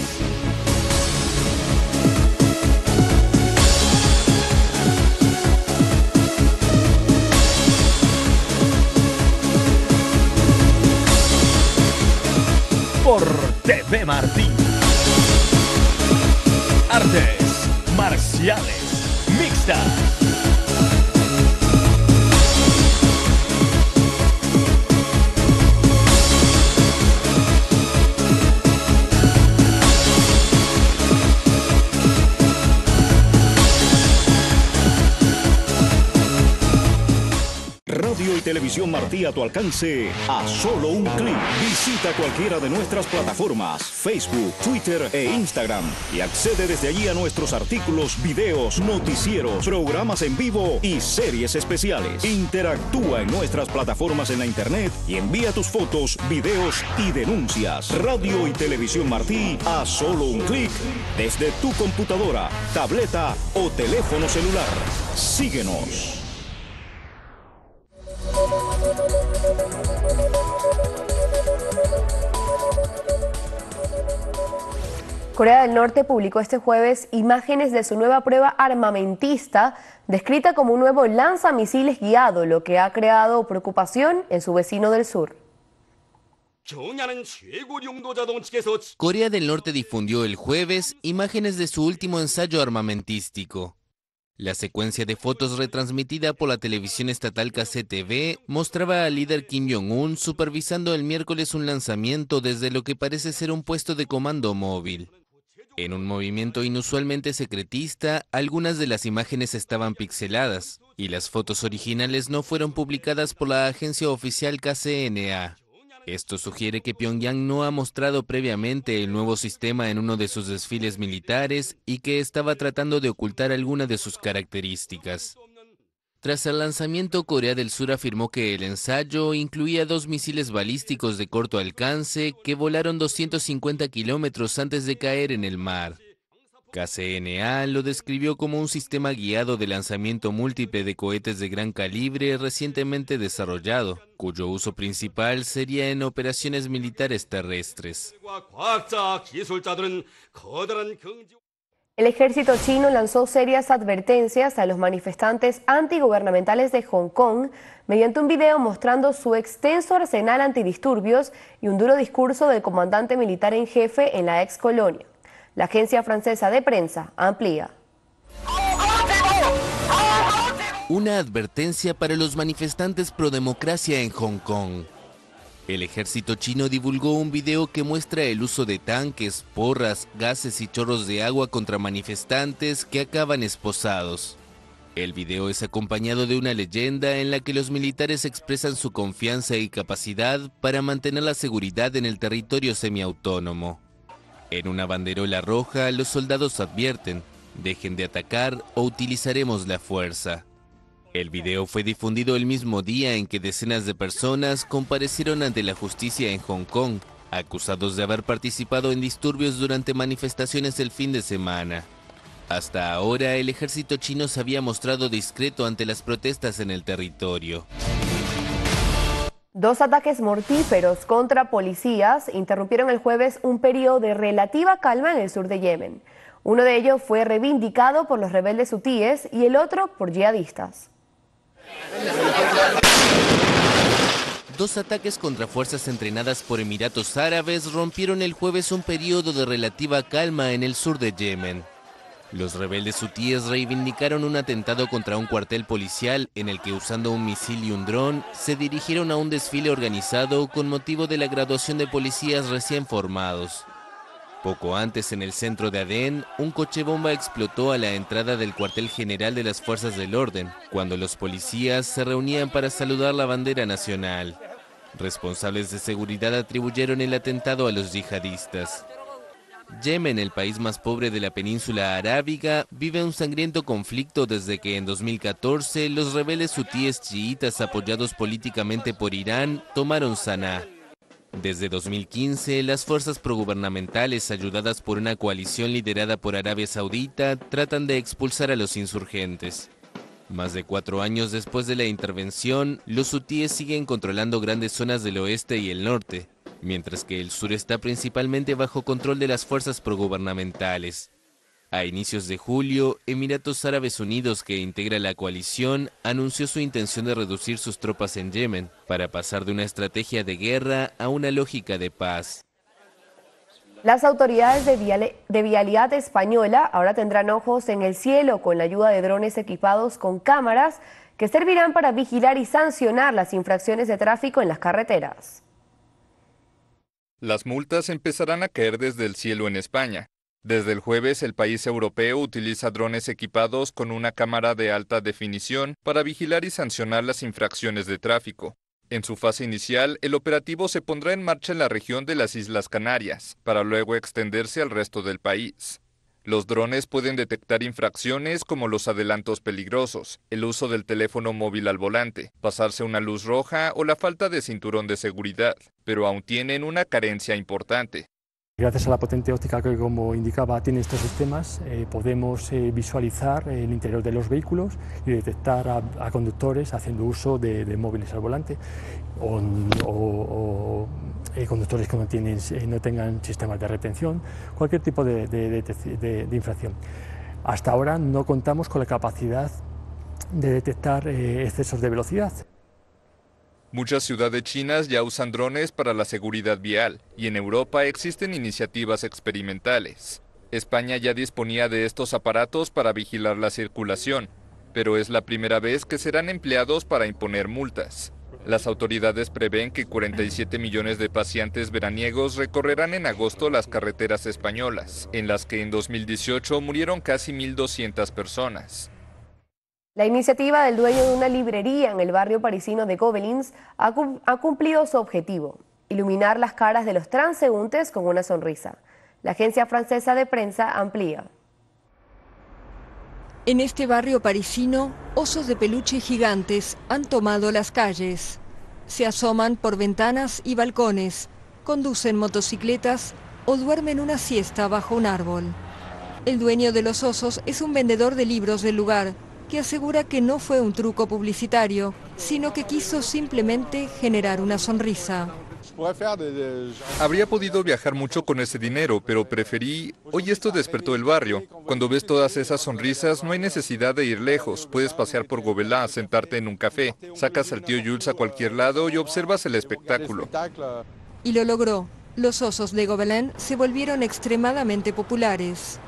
por TV Martín. Artes marciales mixtas. Martí a tu alcance a solo un clic. Visita cualquiera de nuestras plataformas, Facebook, Twitter e Instagram y accede desde allí a nuestros artículos, videos, noticieros, programas en vivo y series especiales. Interactúa en nuestras plataformas en la internet y envía tus fotos, videos y denuncias. Radio y Televisión Martí a solo un clic desde tu computadora, tableta o teléfono celular. Síguenos. Corea del Norte publicó este jueves imágenes de su nueva prueba armamentista, descrita como un nuevo lanzamisiles guiado, lo que ha creado preocupación en su vecino del sur. Corea del Norte difundió el jueves imágenes de su último ensayo armamentístico. La secuencia de fotos retransmitida por la televisión estatal KCTV mostraba al líder Kim Jong-un supervisando el miércoles un lanzamiento desde lo que parece ser un puesto de comando móvil. En un movimiento inusualmente secretista, algunas de las imágenes estaban pixeladas y las fotos originales no fueron publicadas por la agencia oficial KCNA. Esto sugiere que Pyongyang no ha mostrado previamente el nuevo sistema en uno de sus desfiles militares y que estaba tratando de ocultar alguna de sus características. Tras el lanzamiento, Corea del Sur afirmó que el ensayo incluía dos misiles balísticos de corto alcance que volaron 250 kilómetros antes de caer en el mar. KCNA lo describió como un sistema guiado de lanzamiento múltiple de cohetes de gran calibre recientemente desarrollado, cuyo uso principal sería en operaciones militares terrestres. El ejército chino lanzó serias advertencias a los manifestantes antigubernamentales de Hong Kong mediante un video mostrando su extenso arsenal antidisturbios y un duro discurso del comandante militar en jefe en la ex colonia. La agencia francesa de prensa amplía. Una advertencia para los manifestantes pro democracia en Hong Kong. El ejército chino divulgó un video que muestra el uso de tanques, porras, gases y chorros de agua contra manifestantes que acaban esposados. El video es acompañado de una leyenda en la que los militares expresan su confianza y capacidad para mantener la seguridad en el territorio semiautónomo. En una banderola roja, los soldados advierten, dejen de atacar o utilizaremos la fuerza. El video fue difundido el mismo día en que decenas de personas comparecieron ante la justicia en Hong Kong, acusados de haber participado en disturbios durante manifestaciones el fin de semana. Hasta ahora, el ejército chino se había mostrado discreto ante las protestas en el territorio. Dos ataques mortíferos contra policías interrumpieron el jueves un periodo de relativa calma en el sur de Yemen. Uno de ellos fue reivindicado por los rebeldes hutíes y el otro por yihadistas. Dos ataques contra fuerzas entrenadas por Emiratos Árabes rompieron el jueves un periodo de relativa calma en el sur de Yemen. Los rebeldes hutíes reivindicaron un atentado contra un cuartel policial en el que usando un misil y un dron se dirigieron a un desfile organizado con motivo de la graduación de policías recién formados. Poco antes, en el centro de Adén, un coche bomba explotó a la entrada del cuartel general de las fuerzas del orden, cuando los policías se reunían para saludar la bandera nacional. Responsables de seguridad atribuyeron el atentado a los yihadistas. Yemen, el país más pobre de la península arábiga, vive un sangriento conflicto desde que en 2014 los rebeldes hutíes chiitas apoyados políticamente por Irán tomaron Sanaa. Desde 2015, las fuerzas progubernamentales ayudadas por una coalición liderada por Arabia Saudita tratan de expulsar a los insurgentes. Más de cuatro años después de la intervención, los hutíes siguen controlando grandes zonas del oeste y el norte, mientras que el sur está principalmente bajo control de las fuerzas progubernamentales. A inicios de julio, Emiratos Árabes Unidos, que integra la coalición, anunció su intención de reducir sus tropas en Yemen para pasar de una estrategia de guerra a una lógica de paz. Las autoridades de, de, Vialidad Española ahora tendrán ojos en el cielo con la ayuda de drones equipados con cámaras que servirán para vigilar y sancionar las infracciones de tráfico en las carreteras. Las multas empezarán a caer desde el cielo en España. Desde el jueves, el país europeo utiliza drones equipados con una cámara de alta definición para vigilar y sancionar las infracciones de tráfico. En su fase inicial, el operativo se pondrá en marcha en la región de las Islas Canarias, para luego extenderse al resto del país. Los drones pueden detectar infracciones como los adelantos peligrosos, el uso del teléfono móvil al volante, pasarse una luz roja o la falta de cinturón de seguridad, pero aún tienen una carencia importante. Gracias a la potente óptica que, como indicaba, tiene estos sistemas, eh, podemos eh, visualizar el interior de los vehículos y detectar a, conductores haciendo uso de, móviles al volante o, eh, conductores que no, tienen, no tengan sistemas de retención, cualquier tipo de, de infracción. Hasta ahora no contamos con la capacidad de detectar excesos de velocidad. Muchas ciudades chinas ya usan drones para la seguridad vial y en Europa existen iniciativas experimentales. España ya disponía de estos aparatos para vigilar la circulación, pero es la primera vez que serán empleados para imponer multas. Las autoridades prevén que 47 millones de pacientes veraniegos recorrerán en agosto las carreteras españolas, en las que en 2018 murieron casi 1.200 personas. La iniciativa del dueño de una librería en el barrio parisino de Gobelins ha, cumplido su objetivo, iluminar las caras de los transeúntes con una sonrisa. La agencia francesa de prensa amplía. En este barrio parisino, osos de peluche gigantes han tomado las calles. Se asoman por ventanas y balcones, conducen motocicletas o duermen una siesta bajo un árbol. El dueño de los osos es un vendedor de libros del lugar que asegura que no fue un truco publicitario, sino que quiso simplemente generar una sonrisa. Habría podido viajar mucho con ese dinero, pero preferí... Hoy esto despertó el barrio. Cuando ves todas esas sonrisas, no hay necesidad de ir lejos. Puedes pasear por Gobelin, sentarte en un café, sacas al tío Jules a cualquier lado y observas el espectáculo. Y lo logró. Los osos de Gobelin se volvieron extremadamente populares.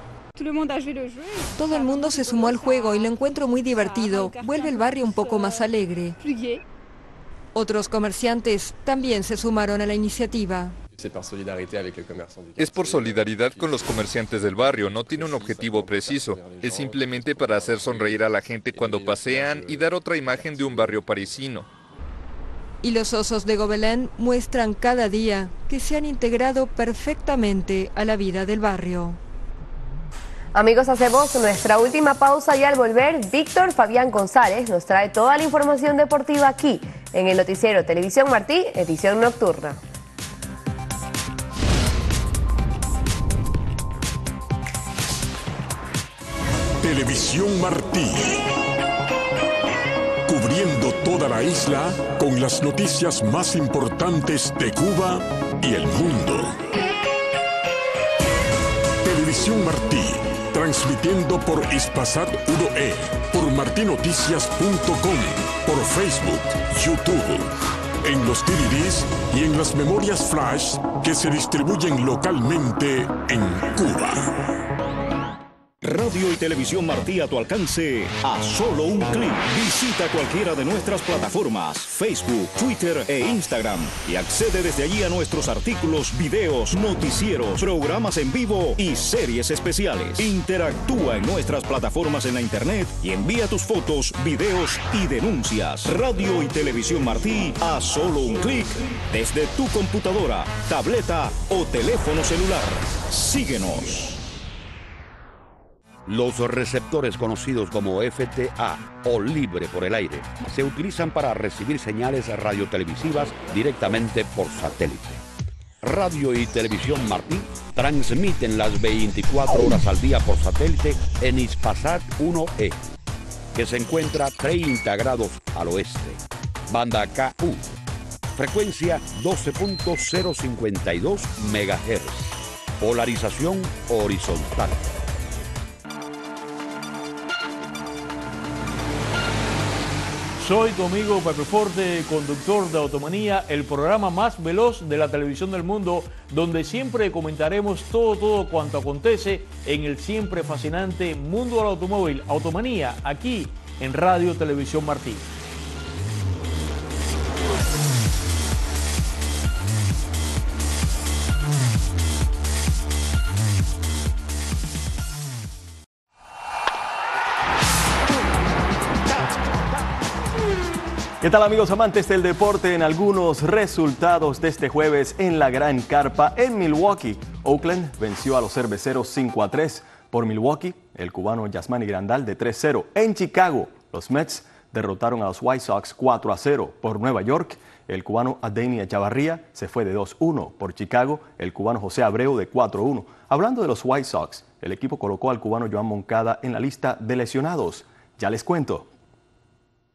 Todo el mundo se sumó al juego y lo encuentro muy divertido. Vuelve el barrio un poco más alegre. Otros comerciantes también se sumaron a la iniciativa. Es por solidaridad con los comerciantes del barrio, no tiene un objetivo preciso. Es simplemente para hacer sonreír a la gente cuando pasean y dar otra imagen de un barrio parisino. Y los osos de Gobelin muestran cada día que se han integrado perfectamente a la vida del barrio. Amigos, hacemos nuestra última pausa y al volver, Víctor Fabián González nos trae toda la información deportiva aquí en el noticiero Televisión Martí, edición nocturna. Televisión Martí. Cubriendo toda la isla con las noticias más importantes de Cuba y el mundo. Televisión Martí transmitiendo por Ispasat 1E, por martinoticias.com, por Facebook, YouTube, en los DVDs y en las memorias flash que se distribuyen localmente en Cuba. Radio y Televisión Martí a tu alcance a solo un clic. Visita cualquiera de nuestras plataformas, Facebook, Twitter e Instagram y accede desde allí a nuestros artículos, videos, noticieros, programas en vivo y series especiales. Interactúa en nuestras plataformas en la internet y envía tus fotos, videos y denuncias. Radio y Televisión Martí a solo un clic desde tu computadora, tableta o teléfono celular. Síguenos. Los receptores conocidos como FTA o libre por el aire se utilizan para recibir señales radiotelevisivas directamente por satélite. Radio y Televisión Martí transmiten las 24 horas al día por satélite en Ispasat 1E, que se encuentra 30 grados al oeste. Banda KU. Frecuencia 12.052 MHz. Polarización horizontal. Soy tu amigo Pepe Forte, conductor de Automanía, el programa más veloz de la televisión del mundo, donde siempre comentaremos todo, todo cuanto acontece en el siempre fascinante mundo del automóvil. Automanía, aquí en Radio Televisión Martí. ¿Qué tal amigos amantes del deporte? En algunos resultados de este jueves en la Gran Carpa en Milwaukee, Oakland venció a los cerveceros 5 a 3 por Milwaukee, el cubano Yasmani Grandal de 3-0. En Chicago, los Mets derrotaron a los White Sox 4 a 0 por Nueva York. El cubano Adeni Echavarría se fue de 2-1 por Chicago, el cubano José Abreu de 4-1. Hablando de los White Sox, el equipo colocó al cubano Joan Moncada en la lista de lesionados. Ya les cuento.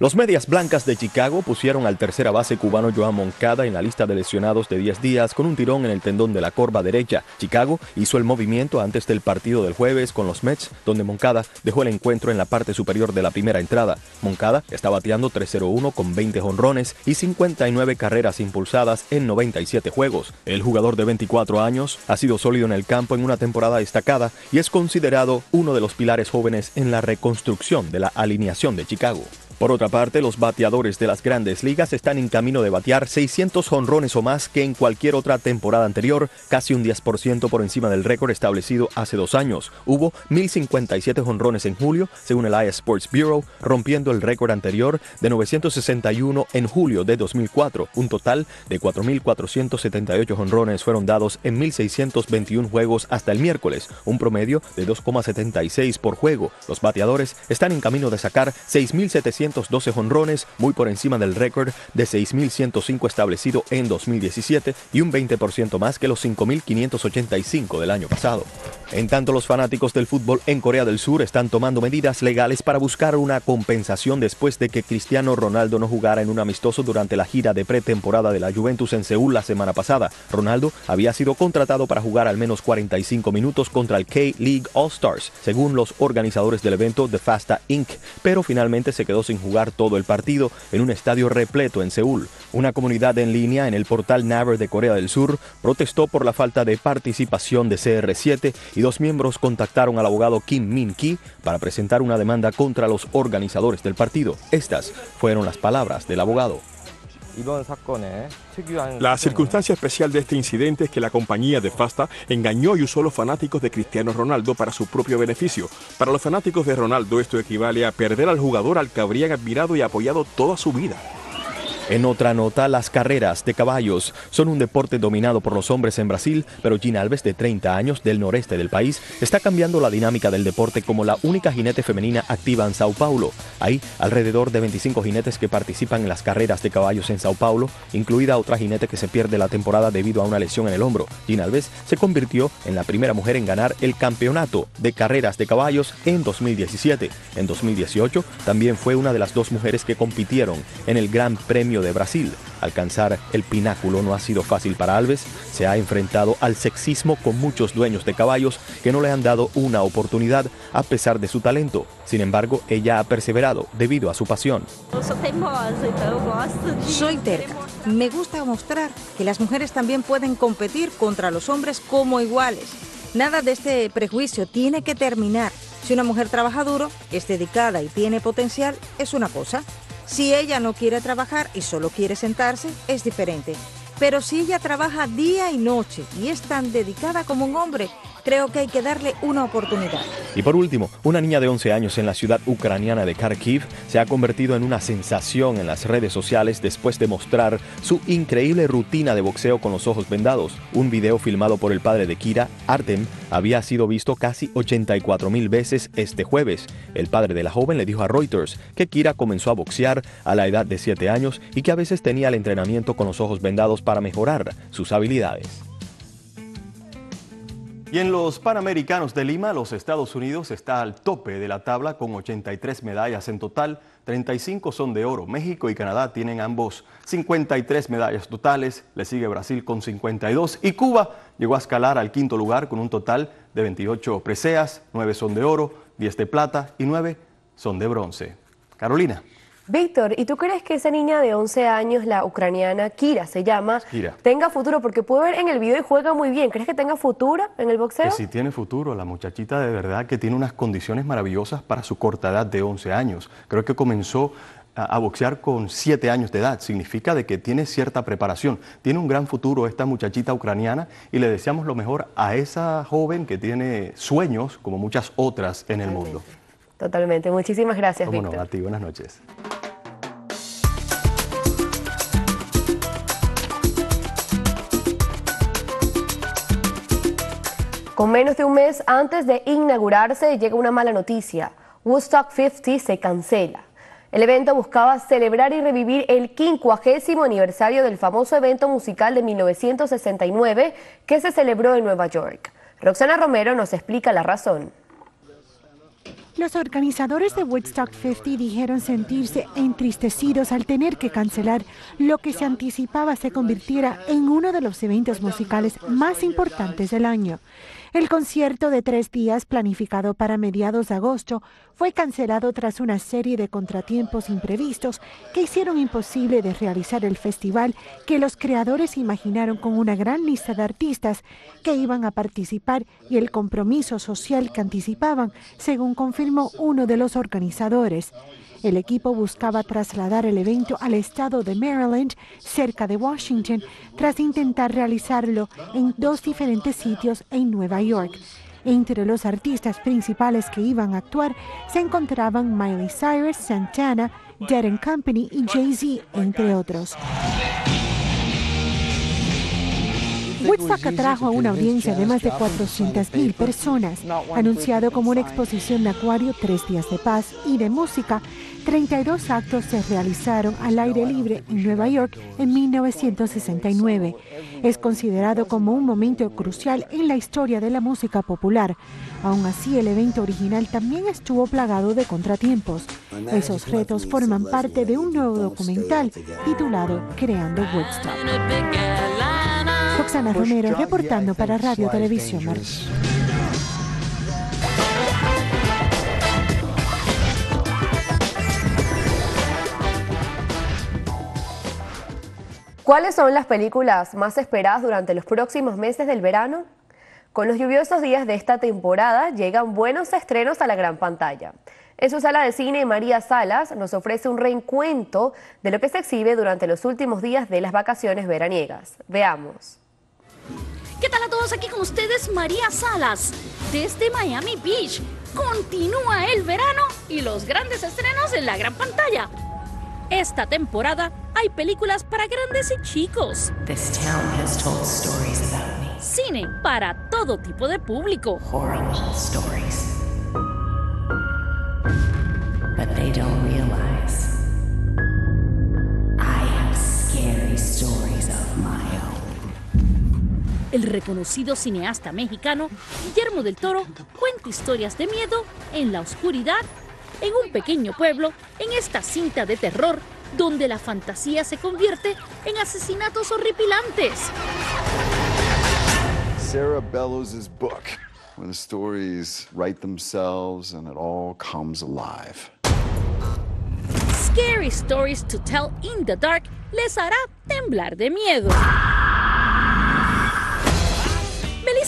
Los medias blancas de Chicago pusieron al tercera base cubano Joan Moncada en la lista de lesionados de 10 días con un tirón en el tendón de la corva derecha. Chicago hizo el movimiento antes del partido del jueves con los Mets, donde Moncada dejó el encuentro en la parte superior de la primera entrada. Moncada está bateando 3-0-1 con 20 jonrones y 59 carreras impulsadas en 97 juegos. El jugador de 24 años ha sido sólido en el campo en una temporada destacada y es considerado uno de los pilares jóvenes en la reconstrucción de la alineación de Chicago. Por otra parte, los bateadores de las grandes ligas están en camino de batear 600 honrones o más que en cualquier otra temporada anterior, casi un 10% por encima del récord establecido hace dos años. Hubo 1.057 honrones en julio, según el IA Sports Bureau, rompiendo el récord anterior de 961 en julio de 2004. Un total de 4.478 honrones fueron dados en 1.621 juegos hasta el miércoles, un promedio de 2,76 por juego. Los bateadores están en camino de sacar 6.700 12 jonrones, muy por encima del récord de 6.105 establecido en 2017 y un 20% más que los 5.585 del año pasado. En tanto, los fanáticos del fútbol en Corea del Sur están tomando medidas legales para buscar una compensación después de que Cristiano Ronaldo no jugara en un amistoso durante la gira de pretemporada de la Juventus en Seúl la semana pasada. Ronaldo había sido contratado para jugar al menos 45 minutos contra el K-League All-Stars, según los organizadores del evento The Fasta Inc., pero finalmente se quedó sin jugar todo el partido en un estadio repleto en Seúl. Una comunidad en línea en el portal Naver de Corea del Sur protestó por la falta de participación de CR7 y dos miembros contactaron al abogado Kim Min Ki para presentar una demanda contra los organizadores del partido. Estas fueron las palabras del abogado. La circunstancia especial de este incidente es que la compañía de Fasta engañó y usó a los fanáticos de Cristiano Ronaldo para su propio beneficio. Para los fanáticos de Ronaldo esto equivale a perder al jugador al que habrían admirado y apoyado toda su vida. En otra nota, las carreras de caballos son un deporte dominado por los hombres en Brasil, pero Gina Alves, de 30 años, del noreste del país, está cambiando la dinámica del deporte como la única jinete femenina activa en Sao Paulo. Hay alrededor de 25 jinetes que participan en las carreras de caballos en Sao Paulo, incluida otra jinete que se pierde la temporada debido a una lesión en el hombro. Gina Alves se convirtió en la primera mujer en ganar el campeonato de carreras de caballos en 2017. En 2018 también fue una de las dos mujeres que compitieron en el Gran Premio de Brasil. Alcanzar el pináculo no ha sido fácil para Alves, se ha enfrentado al sexismo con muchos dueños de caballos que no le han dado una oportunidad a pesar de su talento. Sin embargo, ella ha perseverado debido a su pasión. Soy terca. Me gusta mostrar que las mujeres también pueden competir contra los hombres como iguales. Nada de este prejuicio tiene que terminar. Si una mujer trabaja duro, es dedicada y tiene potencial, es una cosa. Si ella no quiere trabajar y solo quiere sentarse, es diferente. Pero si ella trabaja día y noche y es tan dedicada como un hombre, creo que hay que darle una oportunidad. Y por último, una niña de 11 años en la ciudad ucraniana de Kharkiv se ha convertido en una sensación en las redes sociales después de mostrar su increíble rutina de boxeo con los ojos vendados. Un video filmado por el padre de Kira, Artem, había sido visto casi 84 mil veces este jueves. El padre de la joven le dijo a Reuters que Kira comenzó a boxear a la edad de 7 años y que a veces tenía el entrenamiento con los ojos vendados para mejorar sus habilidades. Y en los Panamericanos de Lima, los Estados Unidos está al tope de la tabla con 83 medallas en total, 35 son de oro. México y Canadá tienen ambos 53 medallas totales, le sigue Brasil con 52 y Cuba llegó a escalar al quinto lugar con un total de 28 preseas, 9 son de oro, 10 de plata y 9 son de bronce. Carolina. Víctor, ¿y tú crees que esa niña de 11 años, la ucraniana Kira se llama, tenga futuro? Porque puedo ver en el video y juega muy bien. ¿Crees que tenga futuro en el boxeo? Que sí tiene futuro. La muchachita de verdad que tiene unas condiciones maravillosas para su corta edad de 11 años. Creo que comenzó a, boxear con 7 años de edad. Significa de que tiene cierta preparación. Tiene un gran futuro esta muchachita ucraniana y le deseamos lo mejor a esa joven que tiene sueños como muchas otras en el mundo. Totalmente. Muchísimas gracias, Víctor. No, a ti, buenas noches. Con menos de un mes antes de inaugurarse llega una mala noticia. Woodstock 50 se cancela. El evento buscaba celebrar y revivir el quincuagésimo aniversario del famoso evento musical de 1969 que se celebró en Nueva York. Roxana Romero nos explica la razón. Los organizadores de Woodstock 50 dijeron sentirse entristecidos al tener que cancelar lo que se anticipaba se convirtiera en uno de los eventos musicales más importantes del año. El concierto de tres días planificado para mediados de agosto fue cancelado tras una serie de contratiempos imprevistos que hicieron imposible de realizar el festival que los creadores imaginaron con una gran lista de artistas que iban a participar y el compromiso social que anticipaban, según confirmó uno de los organizadores. El equipo buscaba trasladar el evento al estado de Maryland, cerca de Washington, tras intentar realizarlo en dos diferentes sitios en Nueva York. Entre los artistas principales que iban a actuar se encontraban Miley Cyrus, Santana, Dead Company y Jay-Z, entre otros. Woodstock atrajo a una audiencia de más de 400.000 personas, anunciado como una exposición de acuario, tres días de paz y de música. 32 actos se realizaron al aire libre en Nueva York en 1969. Es considerado como un momento crucial en la historia de la música popular. Aún así, el evento original también estuvo plagado de contratiempos. Esos retos forman parte de un nuevo documental titulado Creando Woodstock. Roxana Romero reportando para Radio Televisión ¿Cuáles son las películas más esperadas durante los próximos meses del verano? Con los lluviosos días de esta temporada llegan buenos estrenos a la gran pantalla. En su sala de cine, María Salas nos ofrece un reencuentro de lo que se exhibe durante los últimos días de las vacaciones veraniegas. Veamos. ¿Qué tal a todos? Aquí con ustedes María Salas, desde Miami Beach. Continúa el verano y los grandes estrenos en la gran pantalla. Esta temporada hay películas para grandes y chicos. Cine para todo tipo de público. stories. But they don't realize I have scary stories of my el reconocido cineasta mexicano Guillermo del Toro cuenta historias de miedo en la oscuridad, en un pequeño pueblo, en esta cinta de terror donde la fantasía se convierte en asesinatos horripilantes. Sarah Bellows' book, where the stories write themselves and it all comes alive. Scary Stories to Tell in the Dark les hará temblar de miedo.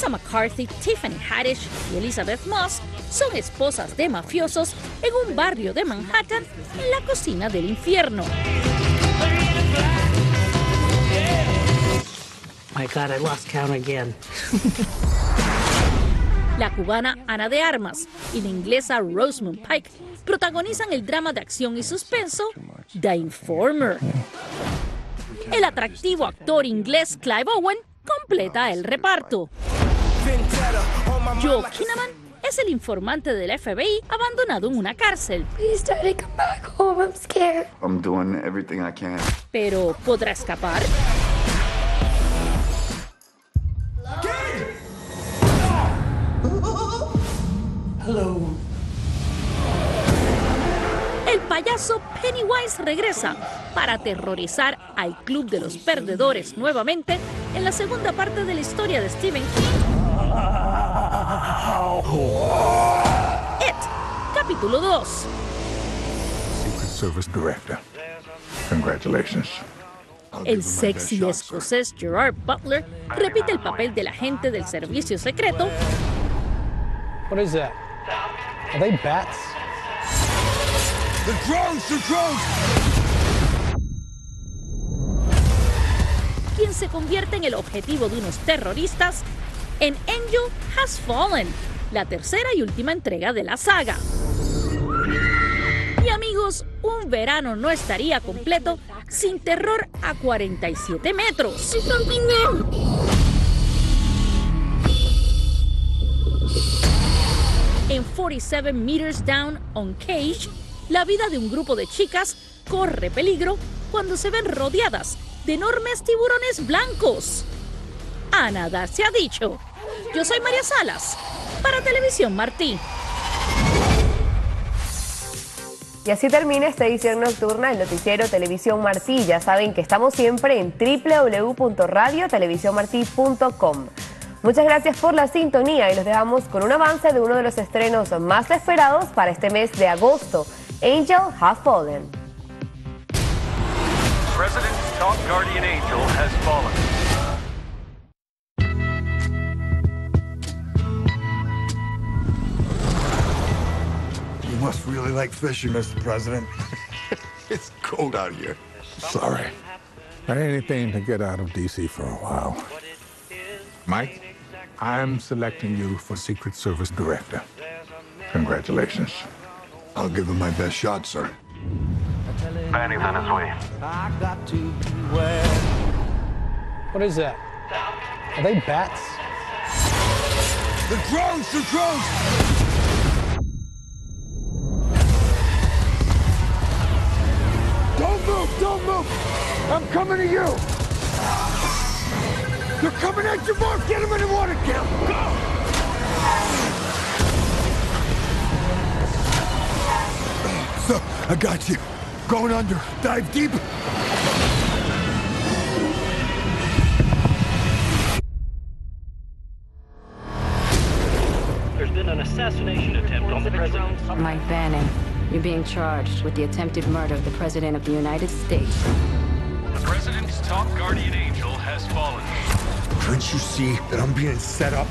Melissa McCarthy, Tiffany Haddish y Elizabeth Moss son esposas de mafiosos en un barrio de Manhattan en la cocina del infierno. My God, I lost count again. La cubana Ana de Armas y la inglesa Rosamund Pike protagonizan el drama de acción y suspenso The Informer. El atractivo actor inglés Clive Owen completa el reparto. Joe Kinnaman es el informante del FBI abandonado en una cárcel. Pero ¿podrá escapar? El payaso Pennywise regresa para aterrorizar al Club de los Perdedores nuevamente en la segunda parte de la historia de Stephen King. It, capítulo 2. Secret Service Director. Congratulations. El sexy escocés Gerard Butler repite el papel del agente del servicio secreto. What is that? Are they bats? The drones, the drones! Quien se convierte en el objetivo de unos terroristas en Angel Has Fallen, la tercera y última entrega de la saga. Y amigos, un verano no estaría completo sin terror a 47 metros. En 47 Meters Down on Cage, la vida de un grupo de chicas corre peligro cuando se ven rodeadas de enormes tiburones blancos. A nadar se ha dicho. Yo soy María Salas, para Televisión Martí. Y así termina esta edición nocturna del noticiero Televisión Martí. Ya saben que estamos siempre en www.radiotelevisionmartí.com. Muchas gracias por la sintonía y los dejamos con un avance de uno de los estrenos más esperados para este mes de agosto, Angel Has Fallen. President's top guardian angel has fallen. Must really like fishing, Mr. President. it's cold out here. Sorry. Anything to get out of D.C. for a while. Mike, I'm selecting you for Secret Service Director. Congratulations. I'll give him my best shot, sir. Banny's on his way. What is that? Are they bats? The drones! The drones! I'm coming to you! They're coming at you, Mark! Get them in the water! Get them! Go! So, I got you. Going under. Dive deep. There's been an assassination attempt on the president. Mike Bannon, you're being charged with the attempted murder of the President of the United States. The president's top guardian angel has fallen. Can't you see that I'm being set up?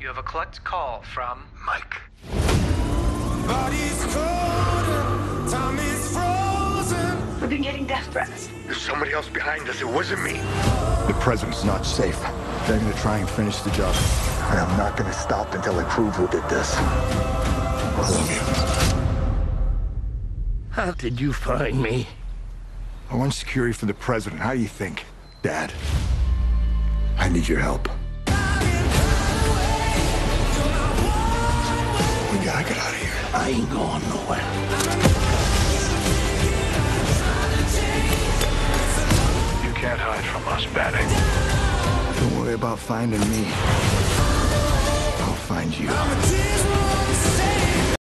You have a collect call from Mike. Body's cold, time is frozen. We've been getting death threats. There's somebody else behind us. It wasn't me. The president's not safe. They're gonna try and finish the job. And I'm not gonna stop until I prove who did this. All of you. How did you find me? I want security for the president. How do you think, Dad? I need your help. We gotta get out of here. I ain't going nowhere. You can't hide from us, Banning. Don't worry about finding me. I'll find you.